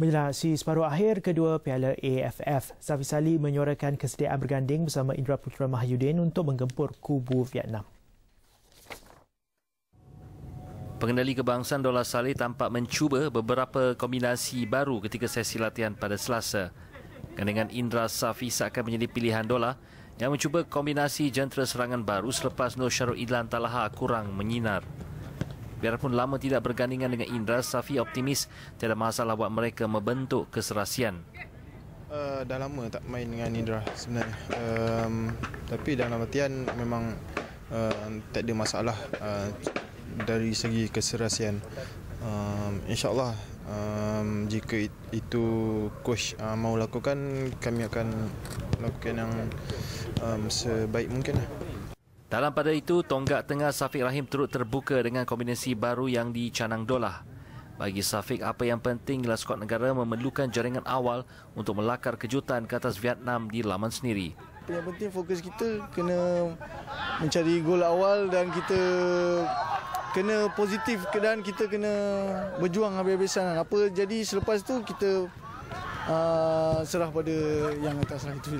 Menjelang si separuh akhir kedua Piala AFF, Safi Salih menyuarakan kesediaan berganding bersama Indra Putra Mahyudin untuk menggempur kubu Vietnam. Pengendali kebangsaan Dola Saleh tampak mencuba beberapa kombinasi baru ketika sesi latihan pada Selasa. Gandingan Indra Safi seakan menjadi pilihan Dola yang mencuba kombinasi jentera serangan baru selepas Nur Syarul Idlan Talaha kurang menyinar. Biarpun lama tidak bergandingan dengan Indra, Safi optimis tiada masalah buat mereka membentuk keserasian. Uh, dah lama tak main dengan Indra sebenarnya. Um, tapi dalam latihan memang uh, tak ada masalah uh, dari segi keserasian. Um, InsyaAllah um, jika itu coach uh, mau lakukan, kami akan lakukan yang um, sebaik mungkin. Lah. Dalam pada itu, tonggak tengah Safiq Rahim turut terbuka dengan kombinasi baru yang dicanang Dolah. Bagi Safiq, apa yang penting ialah skuad negara memerlukan jaringan awal untuk melakar kejutan ke atas Vietnam di laman sendiri. Yang penting fokus kita kena mencari gol awal dan kita kena positif dan kita kena berjuang habis-habisan. Apa jadi selepas tu kita uh, serah pada yang atas lah itu.